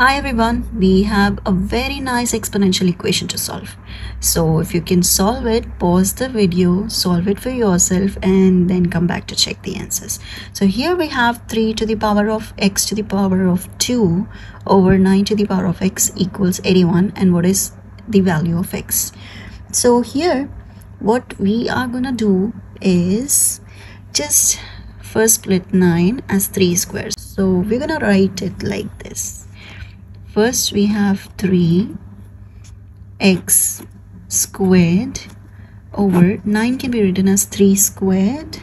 Hi everyone, we have a very nice exponential equation to solve. So if you can solve it, pause the video, solve it for yourself and then come back to check the answers. So here we have 3 to the power of x to the power of 2 over 9 to the power of x equals 81 and what is the value of x. So here what we are gonna do is just first split 9 as 3 squares. So we're gonna write it like this First we have 3 x squared over 9 can be written as 3 squared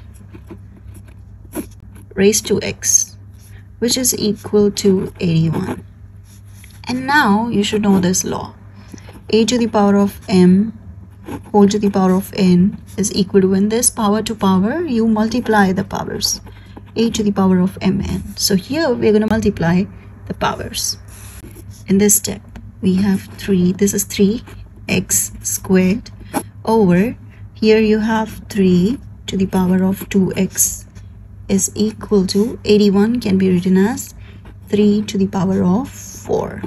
raised to x which is equal to 81. And now you should know this law. a to the power of m whole to the power of n is equal to when this power to power you multiply the powers a to the power of mn. So here we're going to multiply the powers in this step we have 3 this is 3 x squared over here you have 3 to the power of 2x is equal to 81 can be written as 3 to the power of 4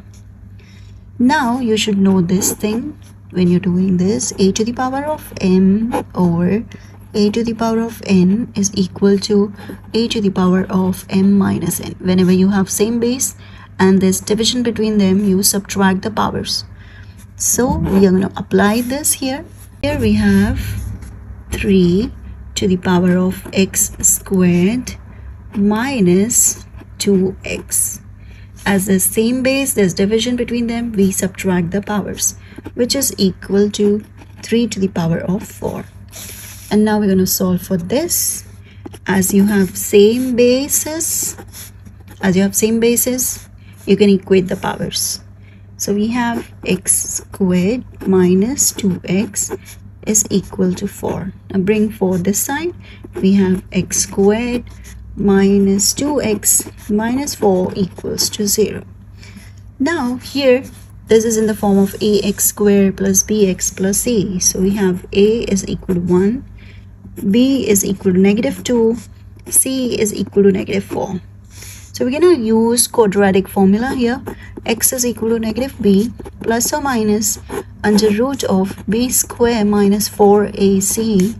now you should know this thing when you're doing this. A to the power of m over a to the power of n is equal to a to the power of m minus n. Whenever you have same base and this division between them you subtract the powers. So we are going to apply this here. Here we have 3 to the power of x squared minus 2x as the same base there's division between them we subtract the powers which is equal to 3 to the power of 4 and now we're going to solve for this. As you have same bases as you have same bases you can equate the powers. So we have x squared minus 2x is equal to 4 now bring 4 this side. We have x squared minus 2x minus 4 equals to 0 now here this is in the form of ax squared plus bx plus c so we have a is equal to 1 b is equal to negative 2 c is equal to negative 4 so we're going to use quadratic formula here. x is equal to negative b plus or minus under root of b square minus 4ac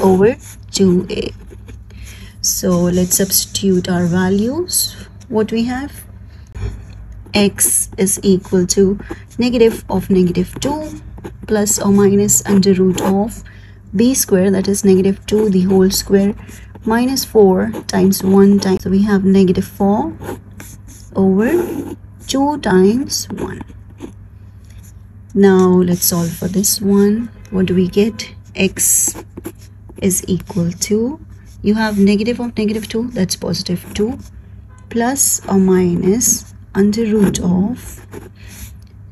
over 2a. So let's substitute our values. What we have? x is equal to negative of negative 2 plus or minus under root of b square that is negative 2 the whole square minus 4 times 1 times so we have negative 4 over 2 times 1 now let's solve for this one. What do we get? X is equal to you have negative of negative 2 that's positive 2 plus or minus under root of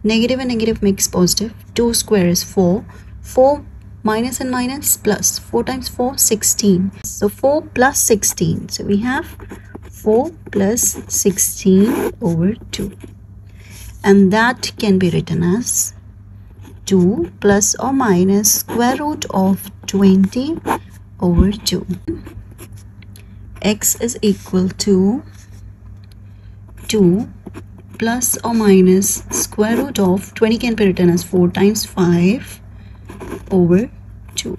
negative and negative makes positive 2 square is 4 4 minus and minus plus 4 times 4 16 so 4 plus 16 so we have 4 plus 16 over 2 and that can be written as 2 plus or minus square root of 20 over 2 x is equal to 2 plus or minus square root of 20 can be written as 4 times 5 over 2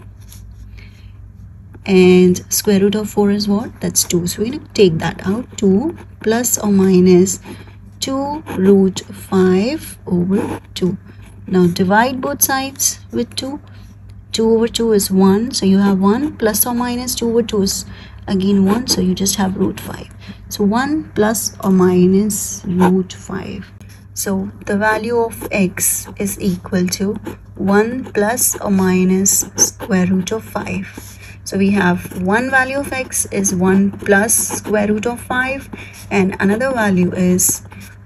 and square root of 4 is what? That's 2 so we're going to take that out. 2 plus or minus 2 root 5 over 2 now divide both sides with 2 2 over 2 is 1 so you have 1 plus or minus 2 over 2 is again 1 so you just have root 5 so 1 plus or minus root 5 so the value of x is equal to 1 plus or minus square root of 5. So we have one value of x is 1 plus square root of 5 and another value is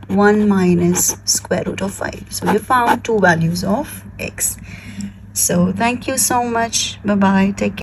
1 minus square root of 5. So we found two values of x. So thank you so much. Bye-bye. Take care.